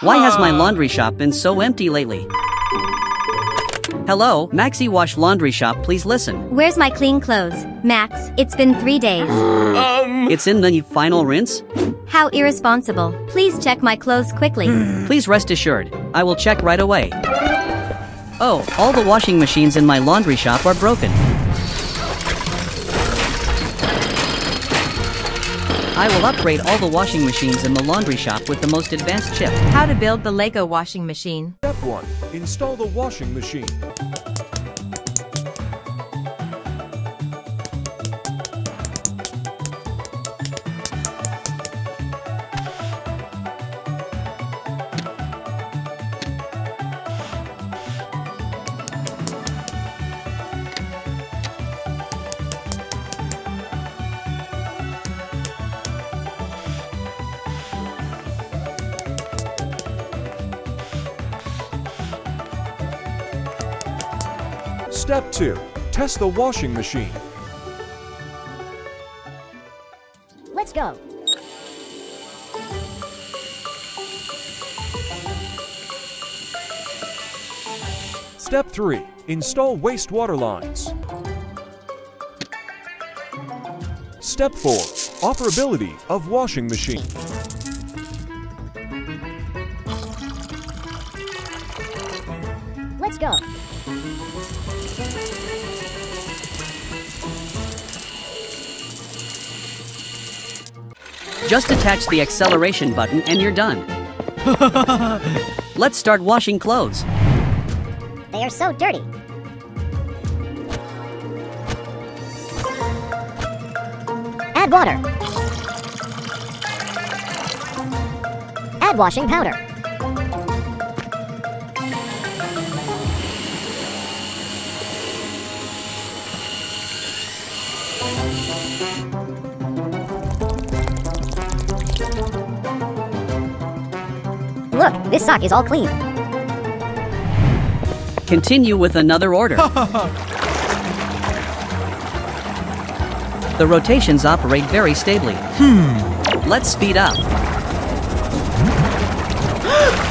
Why has my laundry shop been so empty lately? Hello, Maxi Wash Laundry Shop, please listen. Where's my clean clothes? Max, it's been three days. Um. It's in the final rinse? How irresponsible. Please check my clothes quickly. Hmm. Please rest assured, I will check right away. Oh, all the washing machines in my laundry shop are broken. I will upgrade all the washing machines in the laundry shop with the most advanced chip. How to build the Lego washing machine. Step 1. Install the washing machine. Step 2. Test the washing machine. Let's go. Step 3. Install wastewater lines. Step 4. Operability of washing machine. Let's go. Just attach the acceleration button and you're done. Let's start washing clothes. They are so dirty. Add water. Add washing powder. Look, this sock is all clean. Continue with another order. the rotations operate very stably. Hmm. Let's speed up.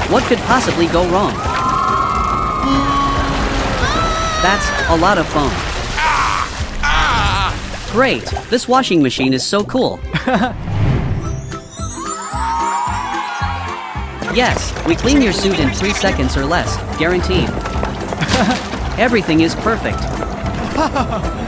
what could possibly go wrong? That's a lot of foam. Great, this washing machine is so cool. yes, we clean your suit in three seconds or less, guaranteed. Everything is perfect.